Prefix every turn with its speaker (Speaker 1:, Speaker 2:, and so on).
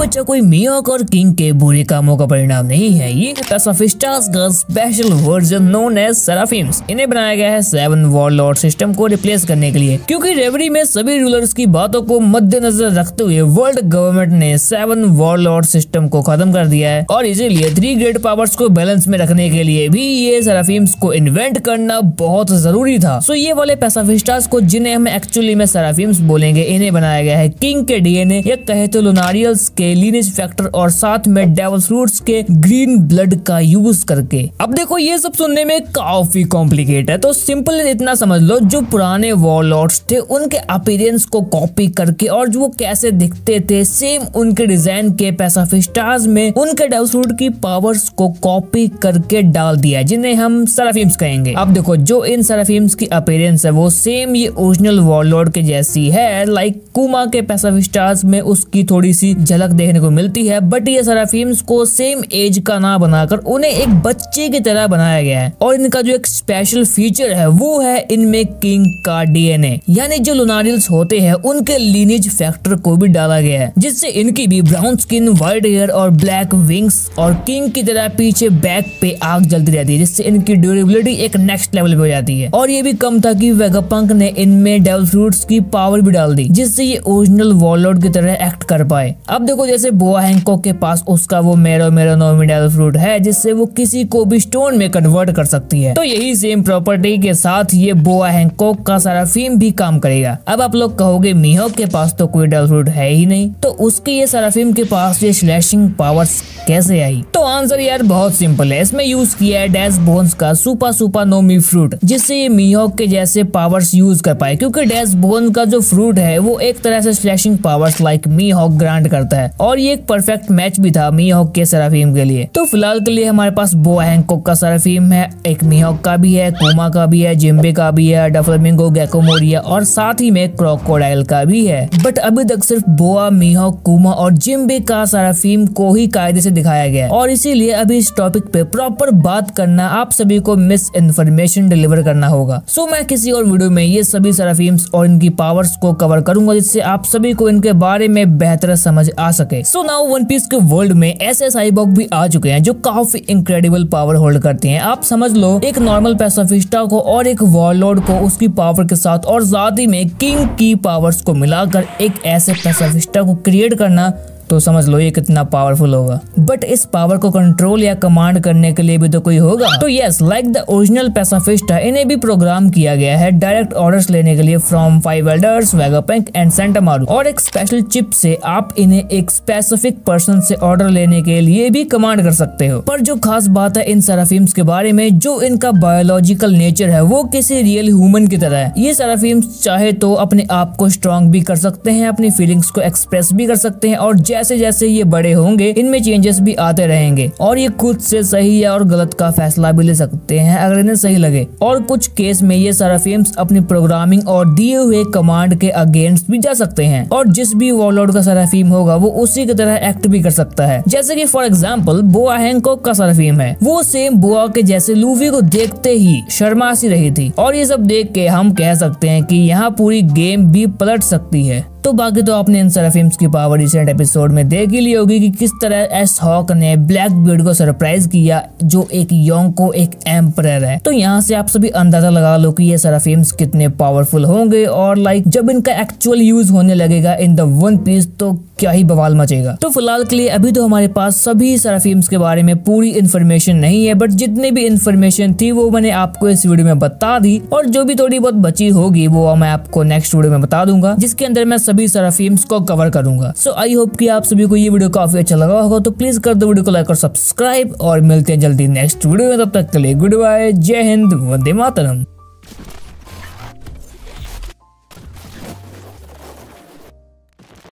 Speaker 1: बच्चा कोई मियोक और किंग के बुरे कामों का परिणाम नहीं है। ये पैसाफिस्टास का special version known as seraphims इन्हें बनाया गया है सेवन वॉर सिस्टम को रिप्लेस करने के लिए। क्योंकि रेवरी में सभी रूलर्स की बातों को मद्देनजर रखते हुए वर्ल्ड गवर्नमेंट ने सेवन वॉर सिस्टम को खत्म कर दिया है। और इसीलिए थ्री ग्रेट पावर्स को बैलेंस में रखने के लिए भी ये सेराफिम्स को इन्वेंट करना बहुत ज़रूरी था। सो ये वाले पैसाफिस्टास को जिन्हें हम एक्चुअली में सेराफिम्स बोलेंगे, इन्हें बनाया गया है। किंग के डीएनए या कहे तो लोनारियल्स के लीनेज फैक्टर और साथ में डेवल फ्रूट्स के ग्रीन ब्लड का यूज़ करके। अब देखो ये सब सुनने में काफ़ी कॉम्प्लिकेट है तो सिंपल इतना समझ लो, जो पुराने वॉलॉर्ड्स थे, उनके अपीरियंस को कॉपी करके और जो वो कैसे दिखते थे सेम उनके डिज़ाइन के पैसाफिस्टास में उनके फ्रूट की पावर्स को कॉपी करके डाल दिया जिन्हें हम सराफिम्स कहेंगे। अब देखो, जो इन सराफिम्स की अपीरियंस है, वो सेम ये ओरिजिनल वॉलॉर्ड के जैसी है लाइक कुमा के पैसाफिस्टास में उसकी थोड़ी सी झलक देखने को मिलती है बट ये सराफिम्स को सेम एज का ना बनाकर उन्हें एक बच्चे की तरह बनाया गया है। और इनका जो एक स्पेशल फीचर है, वो है इनमें किंग का डीएनए यानी जो लुनारियल्स होते हैं, उनके लीनेज फैक्टर को भी डाला गया है, जिससे इनकी भी ब्राउन स्किन व्हाइट हेयर और ब्लैक विंग्स और किंग की तरह पीछे बैक पे आग जलती रहती है, जिससे इनकी ड्यूरेबिलिटी एक नेक्स्ट लेवल पे हो जाती है। और ये भी कम था की वेगापंक ने इनमें डेवल फ्रूट्स की पावर भी डाल दी, जिससे ये ओरिजिनल वॉलॉर्ड की तरह एक्ट कर पाए। अब देखो, जैसे बोआ हैंकोक के पास उसका वो मेरो मेरो नोमी डेवल फ्रूट है, जिससे वो किसी को भी स्टोन में कन्वर्ट कर सकती है। तो यही सेम प्रॉपर्टी के साथ ये बोआ हैंकोक का सारा फीम भी काम करेगा। अब आप लोग कहोगे मीहोक के पास तो कोई डेवल फ्रूट है ही नहीं। तो उसके ये सराफिम के पास ये स्लैशिंग पावर्स कैसे आई? तो आंसर यार बहुत सिंपल है। इसमें यूज़ किया है डैस बोन्स का सुपा सुपा नोमी फ्रूट जिससे ये मीहोक के जैसे पावर्स यूज़ कर पाए। क्योंकि डैस बोन का जो फ्रूट है, वो एक तरह से slashing powers like Mihawk grant करता है। और ये एक परफेक्ट मैच भी था मीहॉक के सराफीम के लिए। तो फ़िलहाल के लिए हमारे पास बो हैंकोक का सराफीम है, एक मीहॉक का भी है कोमा का भी है जिम्बे का भी है डफलमिंगो गैकोमोरिया और साथ ही में क्रोकोडाइल का भी है। बट अभी तक सिर्फ़ बोआ मीहॉक कुमा और जिम्बे का सराफीम को ही कायदे से दिखाया गया और इसीलिए अभी इस टॉपिक पे प्रॉपर बात करना आप सभी को मिस इन्फॉर्मेशन डिलीवर करना होगा। सो मैं किसी और वीडियो में ये सभी सराफीम्स और इनकी पावर्स को कवर करूँगा, जिससे आप सभी को इनके बारे में बेहतर समझ आ सके। सो नाउ वन पीस के वर्ल्ड में ऐसे साइबॉक भी आ चुके हैं, जो काफ़ी इनक्रेडिबल पावर होल्ड करते हैं। आप समझ लो, एक नॉर्मल पैसाफिस्टा को और एक वॉरलॉर्ड को उसकी पावर के साथ और साथ ही में किंग की पावर्स को मिलाकर एक ऐसे पैसा सिस्टम को क्रिएट करना तो समझ लो ये कितना पावरफुल होगा। बट इस पावर को कंट्रोल या कमांड करने के लिए भी तो कोई होगा। तो yes like the original pacifista इन्हें भी प्रोग्राम किया गया है डायरेक्ट ऑर्डर्स लेने के लिए from five elders Vegapunk and Sentomaru और एक स्पेशल चिप से आप इन्हें एक स्पेसिफिक पर्सन से ऑर्डर लेने के लिए भी कमांड कर सकते हो। पर जो खास बात है इन सराफिम्स के बारे में, जो इनका बायोलॉजिकल नेचर है, वो किसी रियल ह्यूमन की तरह है। ये सराफिम्स चाहे तो अपने आप को स्ट्रॉन्ग भी कर सकते हैं, अपनी फीलिंग्स को एक्सप्रेस भी कर सकते हैं और जैसे जैसे जैसे ये बड़े होंगे, इनमें चेंजेस भी आते रहेंगे। और ये खुद से सही और गलत का फैसला भी ले सकते हैं अगर इन्हें सही लगे। और कुछ केस में ये सराफिम्स अपनी प्रोग्रामिंग और दिए हुए कमांड के अगेंस्ट भी जा सकते हैं। और जिस भी वॉलॉर्ड का सराफीम होगा, वो उसी की तरह एक्ट भी कर सकता है। जैसे कि फॉर एग्ज़ाम्पल बोआ हैंकोक का सराफीम है। वो सेम बोआ के जैसे लूवी को देखते ही शर्मा सी रही थी। और ये सब देख के हम कह सकते हैं कि यहाँ पूरी गेम भी पलट सकती है। तो बाकी तो आपने इन सराफिम्स की पावर रिसेंट एपिसोड में देख ही ली होगी कि किस तरह एस हॉक ने ब्लैक बीड को सरप्राइज़ किया, जो एक योंग को एक एम्पर है। तो यहाँ से आप सभी अंदाज़ा लगा लो कि ये सारा फिल्म्स कितने पावरफुल होंगे और लाइक जब इनका एक्चुअल यूज़ होने लगेगा इन द वन पीस तो क्या ही बवाल मचेगा। तो फ़िलहाल के लिए अभी तो हमारे पास सभी सराफीम्स के बारे में पूरी इन्फॉर्मेशन नहीं है बट जितनी भी इन्फॉर्मेशन थी वो मैंने आपको इस वीडियो में बता दी, और जो भी थोड़ी बहुत बची होगी वो मैं आपको नेक्स्ट वीडियो में बता दूँगा, जिसके अंदर मैं सभी सराफिम्स को कवर करूँगा। सो आई होप कि आप सभी को ये वीडियो काफ़ी अच्छा लगा होगा तो प्लीज़ कर दो वीडियो को लाइक और सब्सक्राइब और मिलते हैं जल्दी नेक्स्ट वीडियो में, तब तक के लिए गुड बाय जय हिंद, वंदे मातरम।